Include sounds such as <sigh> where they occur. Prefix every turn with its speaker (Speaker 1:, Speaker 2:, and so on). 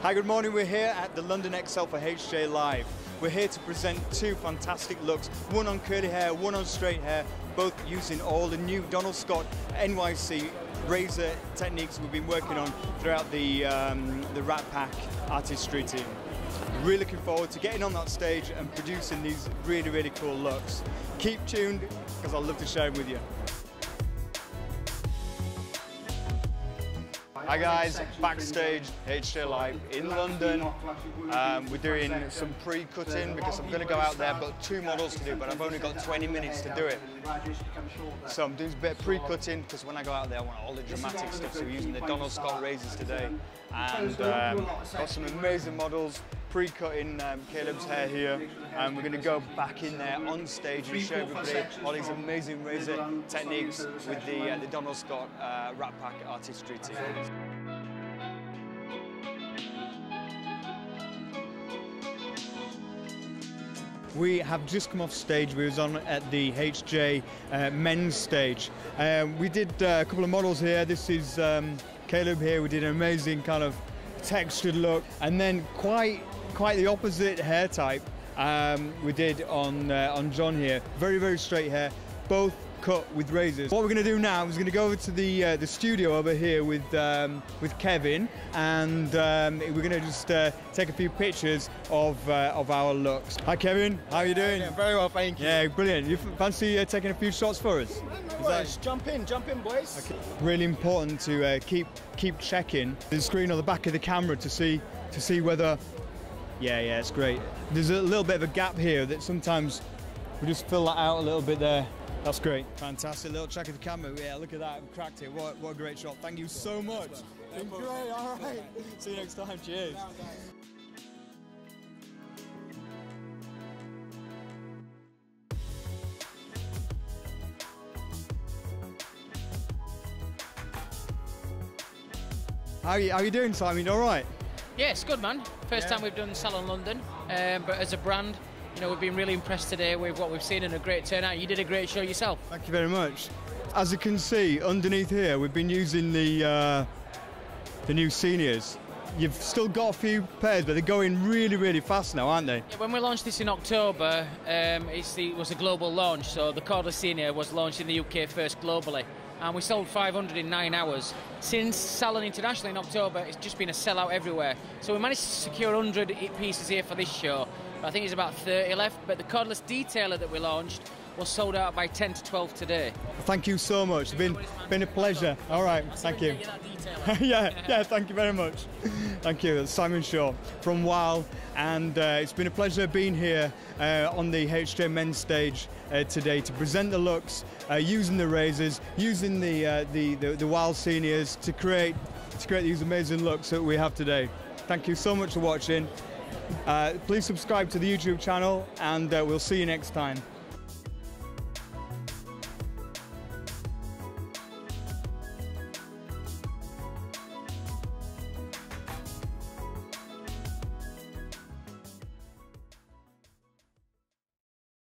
Speaker 1: Hi, good morning. We're here at the London Excel for HJ Live. We're here to present two fantastic looks, one on curly hair, one on straight hair, both using all the new Donald Scott NYC razor techniques we've been working on throughout the, um, the Rat Pack artistry team. Really looking forward to getting on that stage and producing these really, really cool looks. Keep tuned because I'd love to share them with you. Hi guys, backstage HJ Live in London. Um, we're doing some pre-cutting because I'm going to go out there. I've got two models to do, but I've only got 20 minutes to do it. So I'm doing a bit of pre-cutting because when I go out there, I want all the dramatic stuff. So we're using the Donald Scott razors today, and um, got some amazing models. Pre-cutting um, Caleb's hair here, and we're going to go back in there on stage and show everybody all these amazing razor techniques with the uh, the Donald Scott uh, Rat Pack artistry team. We have just come off stage. We was on at the HJ uh, men's stage. Um, we did uh, a couple of models here. This is um, Caleb here. We did an amazing kind of textured look, and then quite quite the opposite hair type. Um, we did on uh, on Jon here. Very very straight hair. Both cut with razors. What we're going to do now is going to go over to the uh, the studio over here with um, with Kevin, and um, we're going to just uh, take a few pictures of uh, of our looks. Hi Kevin, how are you doing?
Speaker 2: Yeah, very well, thank you.
Speaker 1: Yeah, brilliant. You fancy uh, taking a few shots for us?
Speaker 2: Boys, jump in, jump in, boys.
Speaker 1: Okay. Really important to uh, keep keep checking the screen on the back of the camera to see to see whether. Yeah, yeah, it's great. There's a little bit of a gap here that sometimes we just fill that out a little bit there. That's great. Fantastic little check of the camera. Yeah, look at that. I've cracked it. What, what a great shot. Thank you so much. Been great. All right. <laughs> See you next time. Cheers. How are you, how are you doing, Simon? All right?
Speaker 3: It's good, man. First
Speaker 1: Yeah.
Speaker 3: time we've done Salon London, um, but as a brand, you know, we've been really impressed today with what we've seen and a great turnout. You did a great show yourself.
Speaker 1: Thank you very much. As you can see, underneath here, we've been using the uh, the new seniors. You've still got a few pairs, but they're going really, really fast now, aren't they?
Speaker 3: Yeah, when we launched this in October, um, it's the, it was a global launch, so the Cordless Senior was launched in the UK first globally. And we sold 500 in nine hours. Since Salon International in October, it's just been a sellout everywhere. So we managed to secure 100 pieces here for this show. I think there's about 30 left, but the Cordless Detailer that we launched was sold out by 10 to 12 today.
Speaker 1: Thank you so much. It's been been a pleasure. All right, thank you. <laughs> yeah, yeah, thank you very much. Thank you. That's Simon Shaw from Wahl, and uh, it's been a pleasure being here uh, on the HJ men's stage uh, today to present the looks, uh, using the razors, using the, uh, the, the the Wahl seniors to create to create these amazing looks that we have today. Thank you so much for watching. Uh, please subscribe to the YouTube channel, and we'll see you next time.